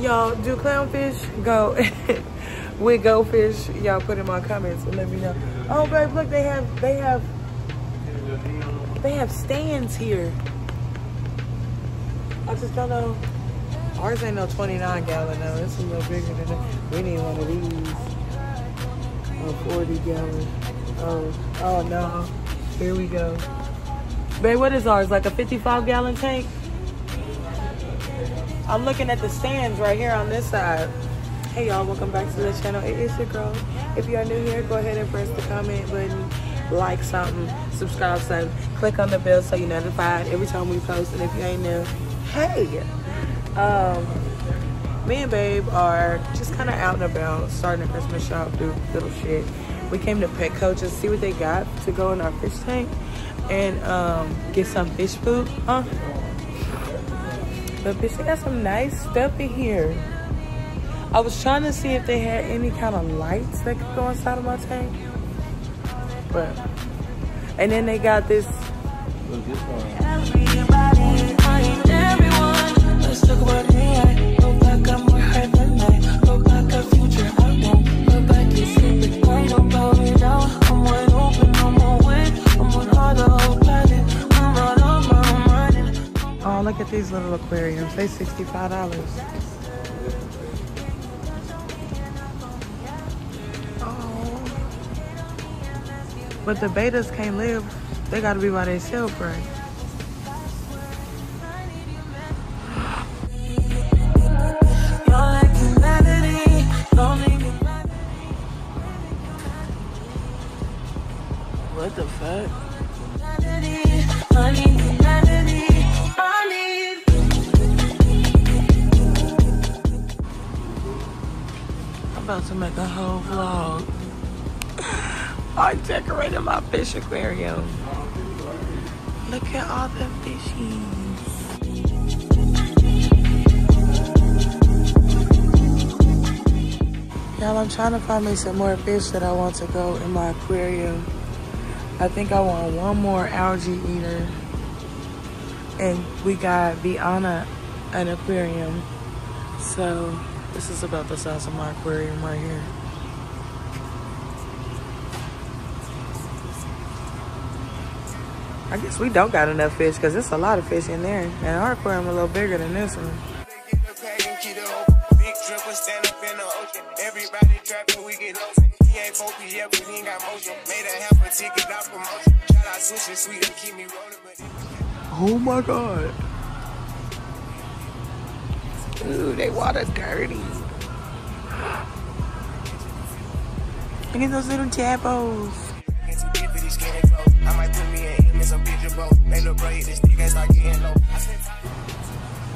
Y'all, do clownfish go with goldfish? Y'all put in my comments and let me know. Oh, babe, look, they have, they have, they have stands here. I just don't know. Ours ain't no 29 gallon though. It's a little bigger than that. We need one of these. A 40 gallon. Oh, oh no. Here we go. Babe, what is ours? Like a 55 gallon tank? I'm looking at the stands right here on this side. Hey y'all, welcome back to the channel. It is your girl. If you are new here, go ahead and press the comment button, like something, subscribe something, click on the bell so you're notified every time we post. And if you ain't new, hey. Um, me and Babe are just kind of out and about, starting a Christmas shop, do little shit. We came to Petco just see what they got to go in our fish tank and um, get some fish food, huh? But bitch, they got some nice stuff in here. I was trying to see if they had any kind of lights that could go inside of my tank. But, and then they got this. Look, this one. Look at these little aquariums. They $65. Oh. But the bettas can't live. They gotta be by themselves, right? What the fuck? About to make a whole vlog. I decorated my fish aquarium. Look at all the fishies. Y'all, I'm trying to find me some more fish that I want to go in my aquarium. I think I want one more algae eater. And we got Viana an aquarium. So this is about the size of my aquarium right here. I guess we don't got enough fish because there's a lot of fish in there. And our aquarium a little bigger than this one. Oh my god. Ooh, they water dirty. Look at those little jabbos. too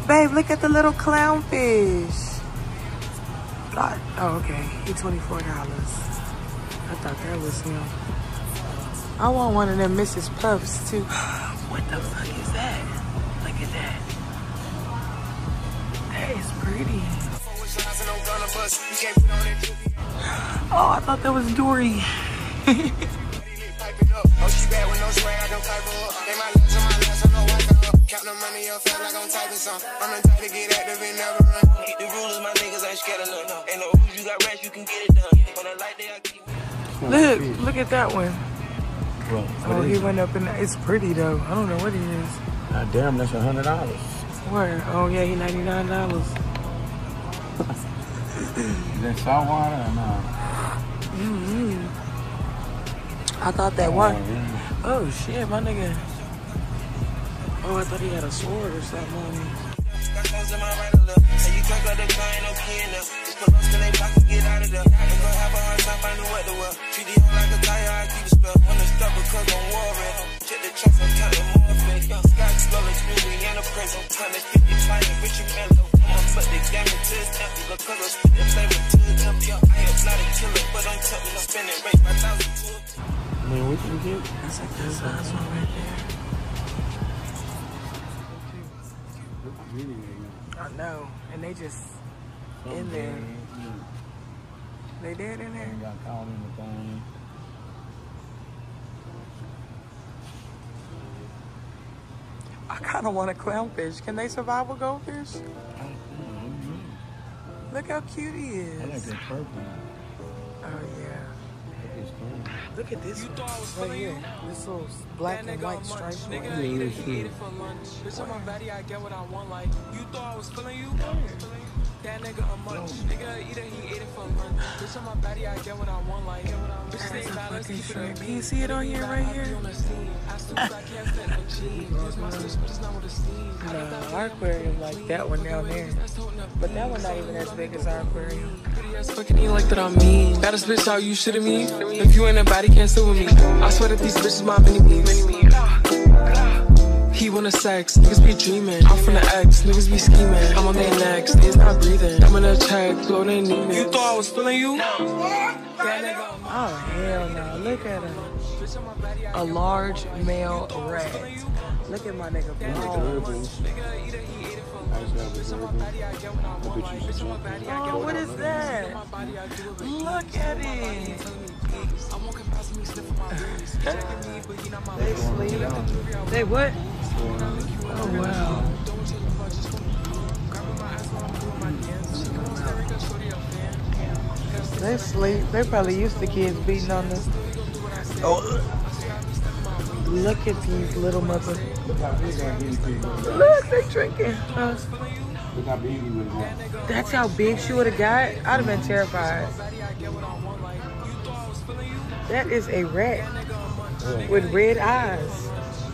Babe, look at the little clownfish. God, oh, okay. He $24. I thought that was him. I want one of them Mrs. Puffs, too. what the fuck is that? Juvie. Oh, I thought that was Dory. Piping up. She bad with no swag, I don't type her up. They my last and my last, I know I got up. Count the money up, feel like I'm typing some. I'm the type to get active and never run. Hit the rulers, my niggas ain't scared of none. Ain't no rules, you got rest, you can get it done. On a light day, I keep. Look, look at that one. Bro, Oh, he went up in there. It's pretty, though. I don't know what he is. God damn, that's a hundred dollars. Where? Oh, yeah, he $99. Is that salt water or not? I thought that one. yeah. Oh shit, my nigga. Oh, I thought he had a sword or something on him. Got clothes in my right a little. And you drink up the car, ain't no key in there. Just put us in they block to get out of there. Ain't gonna have a hard time finding what to wear. Treat the like a tire, keep it spell. Wanna stop because I'm worried. Check the tracks, I'm counting more fake. Sky scrolling, screaming in a prison. Time to keep you flying, bitch, you mellow. I'ma put the game into its empty. Because flavor to the temp. Yo, I am not a killer, but I'm tempting. I'm spending rate by thousand to a I mean, we can get. That's like the size one right there. I know, and they just in there. They dead in there. Ain't got caught in the thing. I kind of want a clownfish. Can they survive with goldfish? Look how cute he is. I like that purple. Oh yeah. Look at this cool. Look at one right here. This little black and white stripe one. Yeah, it's cute. Bitch, on my body, I get what I want. Like, you thought I was feeling you? That nigga a munch. Nigga eat it, he ate it for lunch. Bitch, on my body, I get what I want. Like, bitch, stay balance, keep it Can you see it on here, right here? On. No, our aquarium like that one down there. But that one not even as big as our aquarium. Fucking you like that I'm mean. Baddest bitch how you shitting me. If you ain't a body, can't sit with me. I swear that these bitches my mini me's. He wanna sex, niggas be dreaming. I'm from the X, niggas be scheming. I'm on their necks, niggas not breathing. I'm in a check, blow they need me. You thought I was feeling you? That Oh hell no! Look at him. A large male rat. Look at my nigga balls. I just got the purple. I bet you should jump. Oh, what is that? Look at it. They sleep. They what? Oh wow. They sleep. They probably used to kids beating on them. Oh. Look at these little mother. Look how big that guinea pig was. Look, they drinking. Uh, Look how big he would have got. that's how big she would have got. I'd have been terrified. That is a rat with red eyes.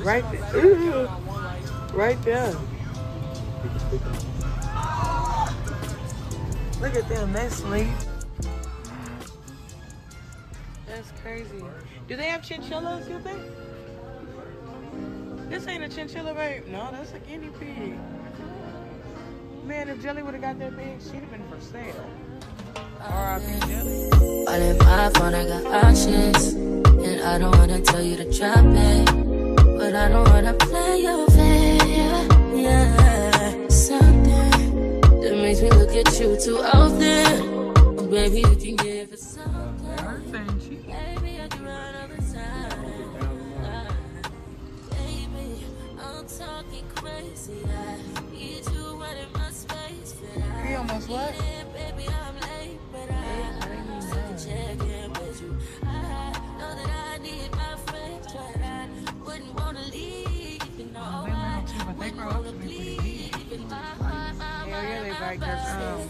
Right there. Right there. Look at them. They sleep. That's crazy. Do they have chinchillas, you think? This ain't a chinchilla, babe. No, that's a guinea pig. Man, if Jelly would have got that big, she'd have been for sale. R.I.P. Jelly. All in my phone, I got options. And I don't wanna tell you to drop it. But I don't wanna play your fair. Yeah, something that makes me look at you too often. Oh, baby, you can give it something. Baby, I can run all the time. Baby, I'm talking crazy. I need you right in my space. He almost what? baby, I'm late, but I check in with they grow up to be pretty they bite their um.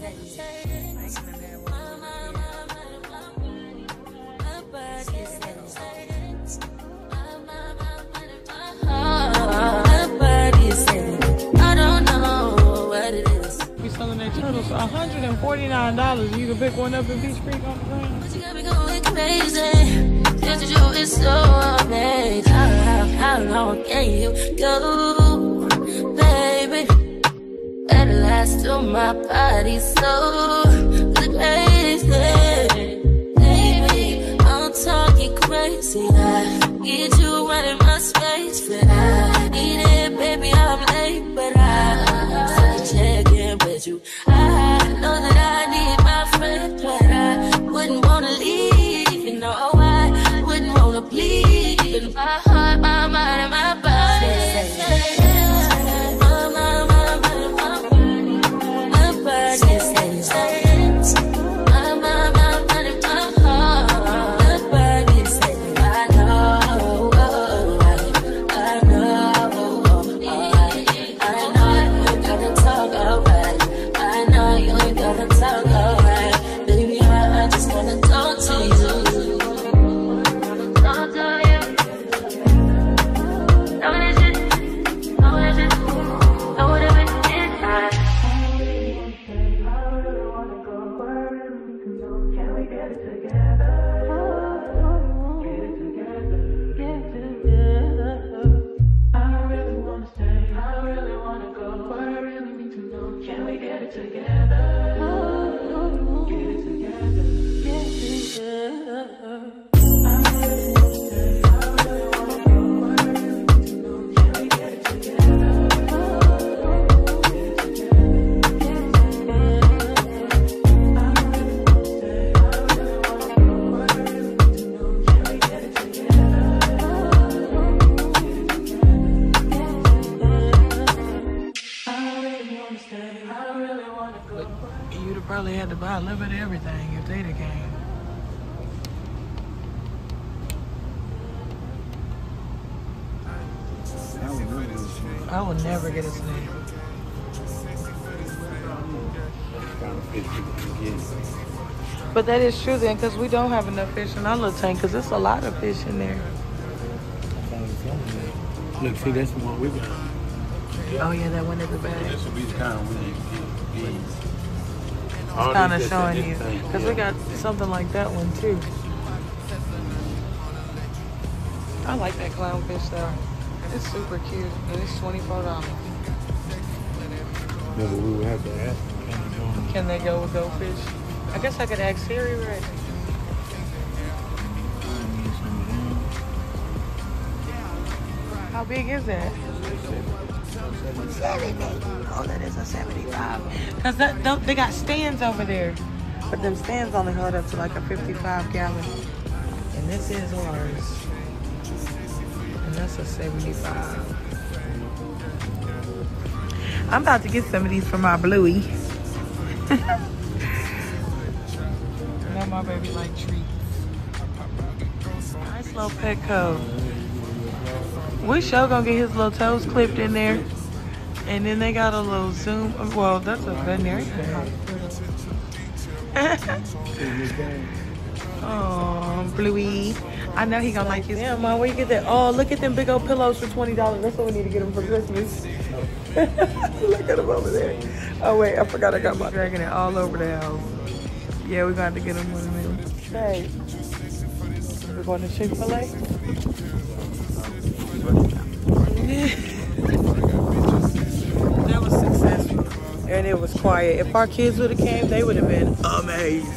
I don't know what it is. Be selling their turtles for $149. You can pick one up in Beach Creek on the ground. But you got me going crazy. Is so amazing. How long can you go, Last, to my body so crazy. Baby, I'm talking crazy. I get you in my space, but I probably had to buy a little bit of everything if they'd have came. I would never do shit. I would never get a snake. Kind of fish people can get. But that is true then, because we don't have enough fish in our little tank, because there's a lot of fish in there. Look, see, that's the one we got. Oh yeah, that one in the bag. This would be the kind of one you get. Get. It's kind of showing you, because we got something like that one too. I like that clownfish though. It's super cute, and it's twenty-four dollars. No, but we would have to ask. Can you go on? Can they go with goldfish? I guess I could ask Siri right. Get some of them. How big is that? Oh, that is a 75. Cause that, they got stands over there, but them stands only hold up to like a 55 gallon, and this is ours, and that's a 75. I'm about to get some of these for my bluey. now my baby like treats. Nice little Petco. We sure gonna get his little toes clipped in there. And then they got a little zoom. Well, that's a veterinarian hospital. oh, Bluey. I know he gonna like his. Yeah, mom, where you get that? Oh, look at them big old pillows for twenty dollars. That's what we need to get him for Christmas. look at him over there. Oh wait, I forgot I got my dragging it all over the house. Yeah, we got to get him one of them. Hey, we're going to Chick Fil A. quiet. If our kids would have came they would have been amazed.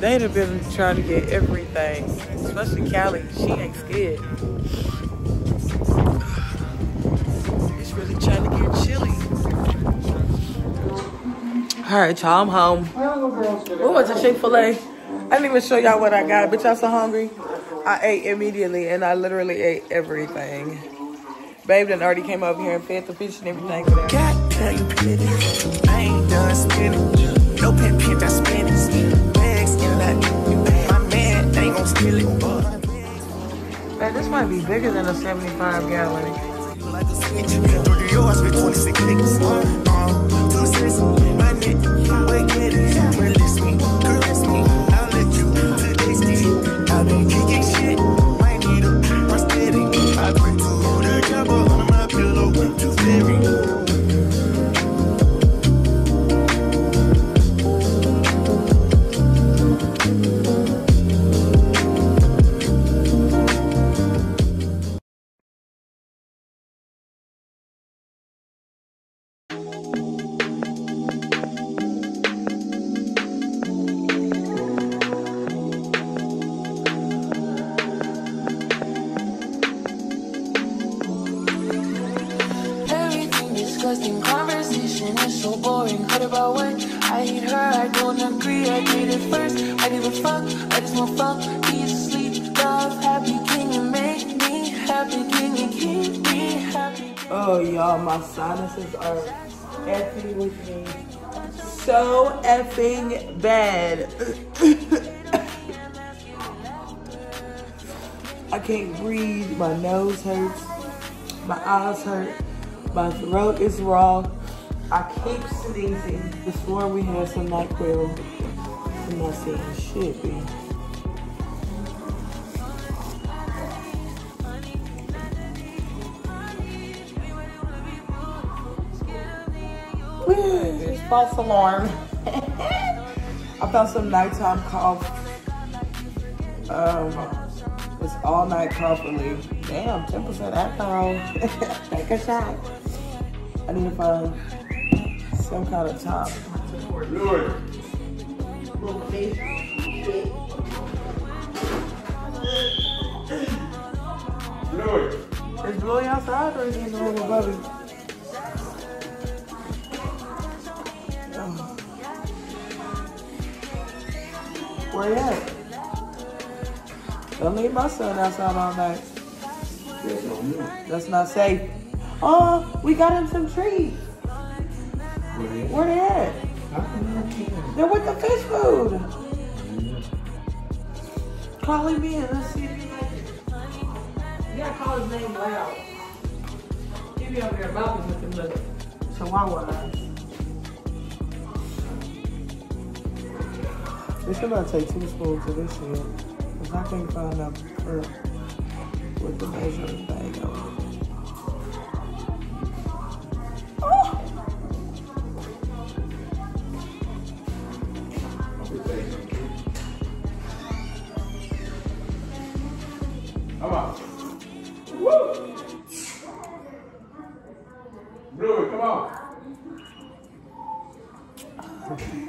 They'd have been trying to get everything especially Callie. She ain't scared. It's really trying to get chilly. All right y'all i'm home. We went to chick-fil-a i didn't even show y'all what i got. But y'all so hungry. I ate immediately and i literally ate everything. Babe done already came over here and fed the fish and everything for that. God damn, you pretty. I ain't done spinning. No pin pin, that's spinning. Bags in that. My man ain't gon' steal it. Man, this might be bigger than a 75 gallon. Like a switch. Through the I 26 niggas. Um, two cents, my neck. Wait, get it. Release me, y'all, my sinuses are effing with me. So effing bad. I can't breathe. My nose hurts. My eyes hurt. My throat is raw. I keep sneezing. This morning we had some NyQuil. I'm not saying shit, B. It's false alarm. I found some nighttime cough. Um, it's all night cough relief. Damn, 10% alcohol. Take a shot. I need to find some kind of top. Is Bluey outside or is he in the room with Bubby? Where you at? Don't leave my son outside all night. That's not safe. Oh, we got him some treats. Where they at? They're with the fish food. Call him in. Let's see if he like it. You gotta call his name loud. He be over there bopping with them little chihuahuas. We should not take two spoons of this shit. Cause I can't find a cup with the measuring bag on it. Oh! Come on. Woo! Brewer, come on.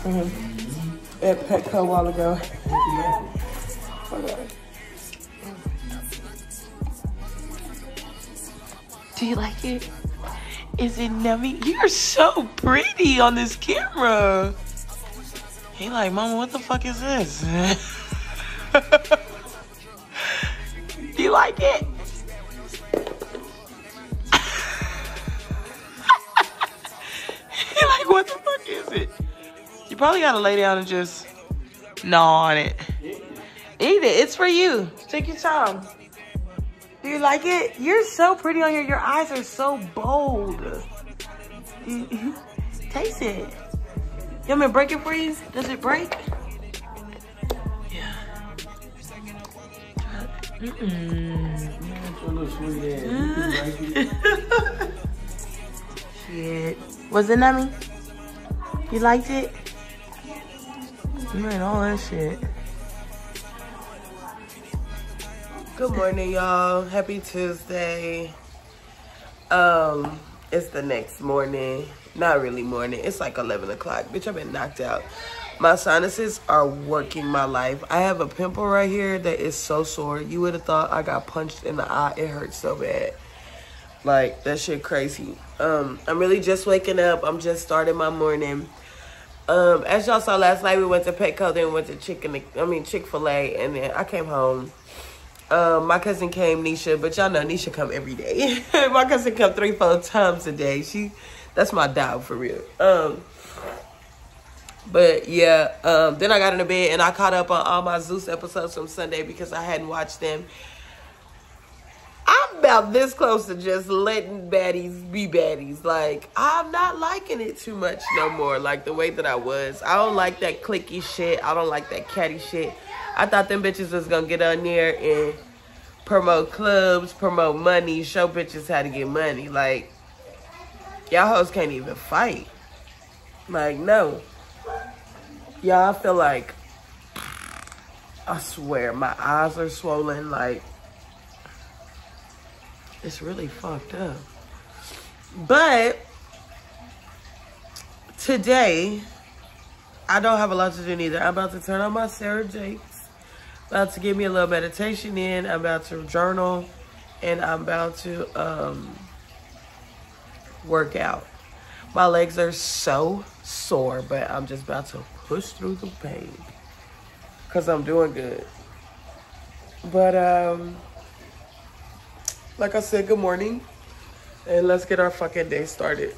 him at Petco a while ago. Do you like it? Is it nummy? You're so pretty on this camera. He like, Mama, what the fuck is this? Do you like it? He like, what the fuck is it? Probably gotta lay down and just gnaw on it. Eat it. It's for you. Take your time. Do you like it? You're so pretty on here. Your eyes are so bold. Taste it. You want me to break it for you? Does it break? Yeah. Break it. Shit. Was it nummy? You liked it? You all that shit. Good morning, y'all. Happy Tuesday. Um, it's the next morning. Not really morning. It's like 11 o'clock. Bitch, I've been knocked out. My sinuses are working my life. I have a pimple right here that is so sore. You would have thought I got punched in the eye. It hurts so bad. Like that shit crazy. Um, I'm really just waking up. I'm just starting my morning. Um, as y'all saw last night, we went to Petco, then we went to Chicken. I mean Chick Fil A, and then I came home. Um, my cousin came, Nisha, but y'all know Nisha come every day. my cousin come three, four times a day. She, that's my dog for real. Um, but yeah, um, then I got into bed and I caught up on all my Zeus episodes from Sunday because I hadn't watched them. About this close to just letting baddies be baddies. Like, I'm not liking it too much no more, like the way that I was. I don't like that clicky shit. I don't like that catty shit. I thought them bitches was gonna get on there and promote clubs, promote money, show bitches how to get money. Like, y'all hoes can't even fight. Like, no. Y'all feel like, I swear, my eyes are swollen. Like, it's really fucked up. But today, I don't have a lot to do neither. I'm about to turn on my Sarah Jakes. About to give me a little meditation in. I'm about to journal. And I'm about to um, work out. My legs are so sore, but I'm just about to push through the pain. Because I'm doing good. But, um, like I said, good morning. And let's get our fucking day started.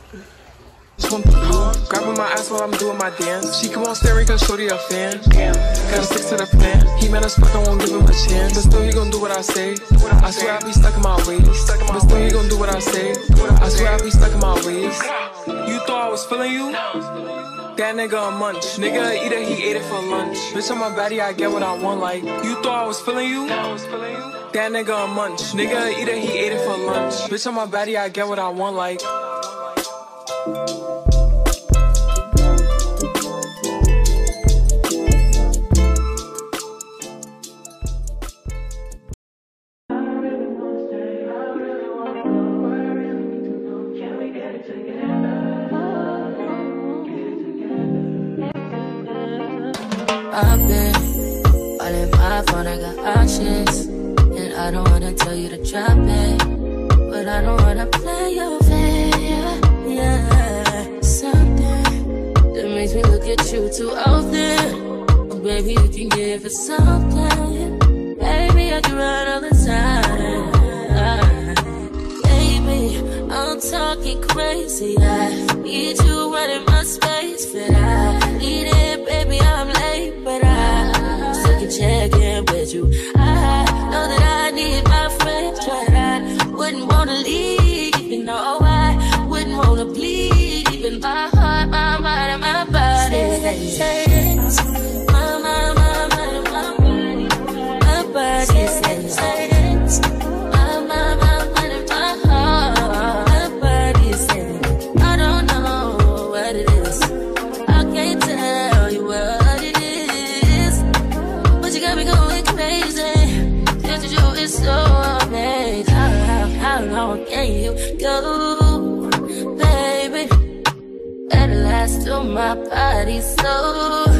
Grabbing my ass while I'm doing my dance. She come on staring cause shorty a fan. Gotta stick to the plan. He mad as fuck, I won't give him a chance. But still, he gon' do what I say. I swear I be stuck in my ways. But still, he gon' do what I say. I swear I be stuck in my ways. You thought I was feeling you? That nigga a munch. Nigga eat it, he ate it for lunch. Bitch, on my baddie, I get what I want. Like, you thought I was feeling you? That nigga a munch. Nigga eat it, he ate it for lunch. Bitch, on my baddie, I get what I want. Like, crazy. I need you my body so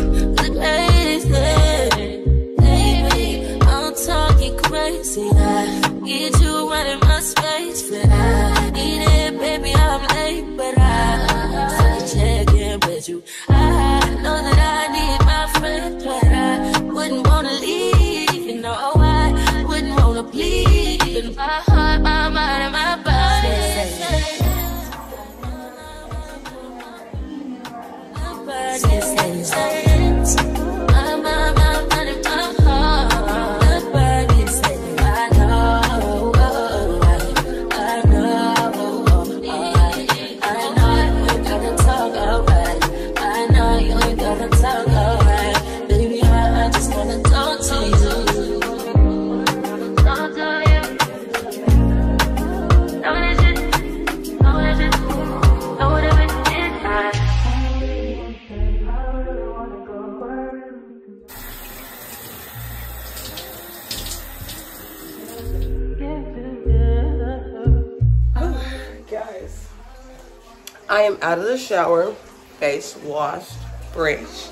out of the shower, face washed, fresh,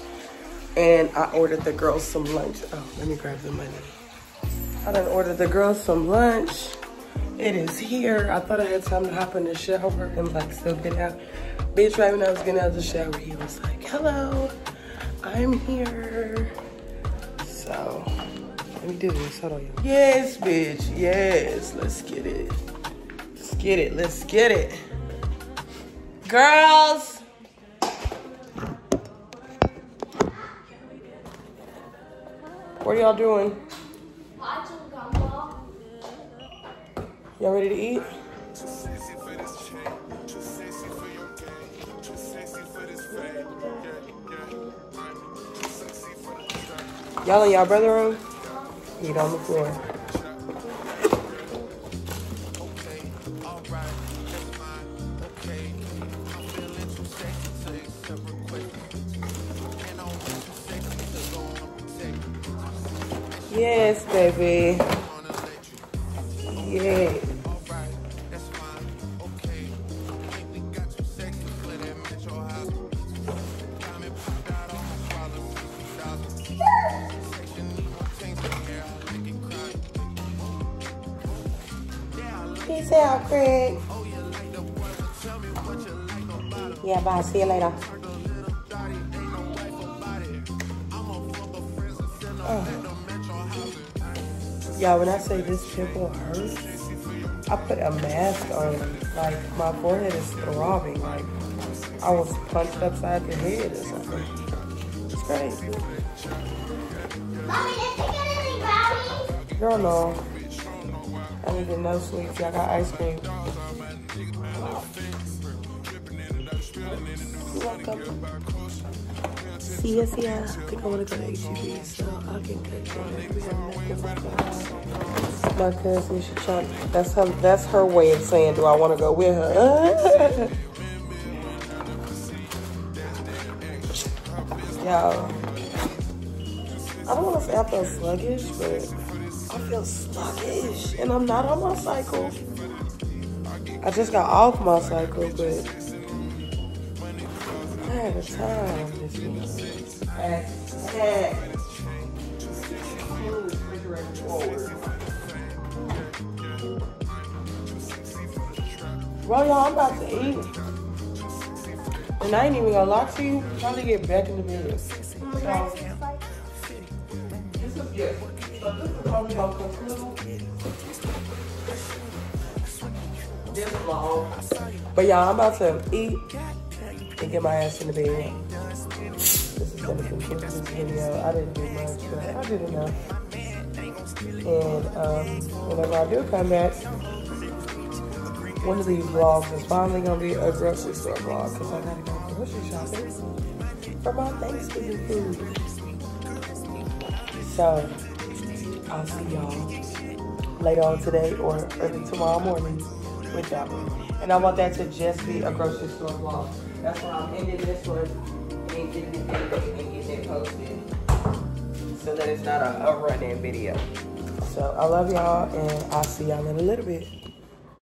and I ordered the girls some lunch. Oh, let me grab the money. I done ordered the girls some lunch. It is here. I thought I had time to hop in the shower and like still get out. Bitch, right when I was getting out of the shower, he was like, hello, I'm here. So, let me do this. Hold on. Yes, bitch. Yes. Let's get it. Let's get it. Let's get it. Girls. What are y'all doing? Y'all ready to eat? Y'all in y'all brother room? Eat on the floor. Yeah. Peace out, Craig. Yeah, bye. See you later. Y'all, when I say this pimple hurts, I put a mask on. Like, my forehead is throbbing. Like, I was punched upside the head or something. It's crazy. Mommy, did you get any brownies? Girl, no. I didn't get no sweets. I got ice cream. You're welcome. See ya, see. I think I want to go to HEB, so I can get there. My cousin, she trying. That's her. That's her way of saying, "Do I want to go with her?" Yo, I don't want to say I feel sluggish, but I feel sluggish, and I'm not on my cycle. I just got off my cycle, but this Well, y'all, I'm about to eat. And I ain't even gonna lie to you, trying to get back in the bed. So, this is this is to conclude this. But y'all, I'm about to eat and get my ass in the bed. This is gonna conclude this video. I didn't do much, but I did enough. And um, whenever I do come back, one of these vlogs is finally gonna be a grocery store vlog because I gotta go grocery shopping for my Thanksgiving food. So I'll see y'all later on today or early tomorrow morning with one. And I want that to just be a grocery store vlog. That's why I'm ending this one and getting it and getting it posted so that it's not a, a video. So I love y'all and I'll see y'all in a little bit.